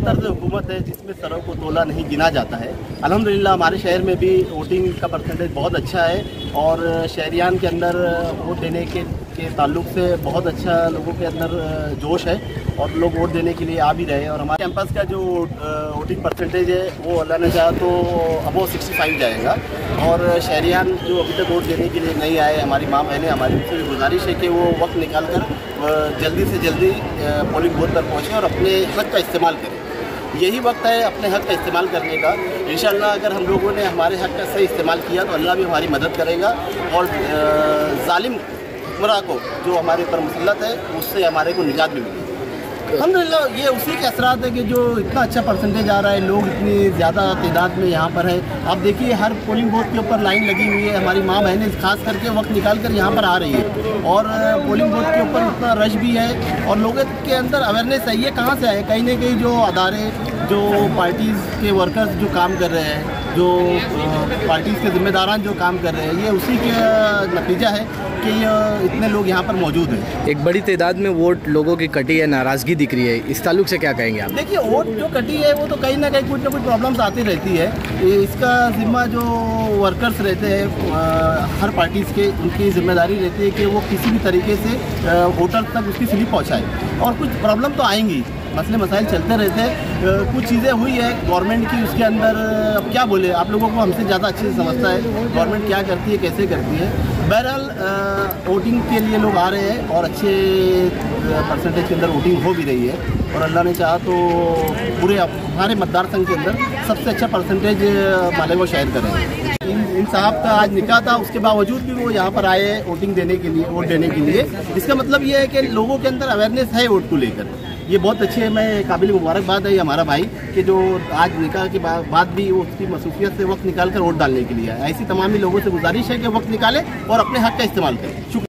तर्ज हुकूमत है, जिसमें सरों को तोला नहीं गिना जाता है। अलहमदिल्ला हमारे शहर में भी वोटिंग का परसेंटेज बहुत अच्छा है और शहरियान के अंदर वोट देने के के ताल्लुक से बहुत अच्छा लोगों के अंदर जोश है और लोग वोट देने के लिए आ भी रहे हैं और हमारे कैंपस का जो वोटिंग परसेंटेज है, वो अल्लाह ने चाहा तो अबो सिक्सटी फाइव जाएगा। और शहरियान जो अभी तक वोट देने के लिए नहीं आए, हमारी माँ बहनें, हमारी उनसे भी गुजारिश है कि वो वक्त निकाल कर जल्दी से जल्दी पोलिंग बूथ पर पहुँचें और अपने हक का इस्तेमाल करें। यही वक्त है अपने हक का इस्तेमाल करने का। इन अगर हम लोगों ने हमारे हक का सही इस्तेमाल किया तो अल्लाह भी हमारी मदद करेगा। और ालिम हुक्मरा को जो हमारे ऊपर मुसलत है, उससे हमारे को निजात भी मिलेगी। अलहमदिल्ला ये उसी के असरात है कि जो इतना अच्छा परसेंटेज आ रहा है, लोग इतनी ज़्यादा तादाद में यहाँ पर है। आप देखिए, हर पोलिंग बूथ के ऊपर लाइन लगी हुई है। हमारी माँ बहनें खास करके वक्त निकाल कर यहाँ पर आ रही है। और पोलिंग बूथ के ऊपर उतना रश भी है। और लोगों के अंदर अवेयरनेस है, ये कहाँ से आए कहीं ना कहीं जो अदारे जो पार्टीज़ के वर्कर्स जो काम कर रहे हैं जो पार्टीज़ के ज़िम्मेदारान जो काम कर रहे हैं ये उसी के नतीजा है कि इतने लोग यहाँ पर मौजूद हैं। एक बड़ी तादाद में वोट लोगों की कटी है नाराज़गी दिख रही है। इस ताल्लुक से क्या कहेंगे आप? देखिए वोट जो कटी है वो तो कहीं ना कहीं कुछ ना कुछ प्रॉब्लम्स आती रहती है। इसका ज़िम्मा जो वर्कर्स रहते हैं हर पार्टीज़ के उनकी ज़िम्मेदारी रहती है कि वो किसी भी तरीके से वोटर तक उसकी स्लिप पहुँचाए। और कुछ प्रॉब्लम तो आएँगी मसले मसाइल चलते रहते कुछ चीज़ें हुई है गवर्नमेंट की उसके अंदर। अब क्या बोले? आप लोगों को हमसे ज़्यादा अच्छे से समझता है गवर्नमेंट क्या करती है, कैसे करती है। बहरहाल वोटिंग के लिए लोग आ रहे हैं और अच्छे परसेंटेज के अंदर वोटिंग हो भी रही है। और अल्लाह ने चाहा तो पूरे हमारे मतदार संघ के अंदर सबसे अच्छा परसेंटेज माले वो शायद करेंगे इन इन साहब का आज निकाह था, उसके बावजूद भी वो यहाँ पर आए वोटिंग देने के लिए वोट देने के लिए। इसका मतलब ये है कि लोगों के अंदर अवेयरनेस है वोट को लेकर। ये बहुत अच्छे मैं काबिल मुबारकबाद है ये हमारा भाई कि जो आज निकाह के बाद भी उसकी मसूफियत से वक्त निकाल कर वोट डालने के लिए ऐसी तमाम लोगों से गुजारिश है कि वक्त निकालें और अपने हक का इस्तेमाल करें।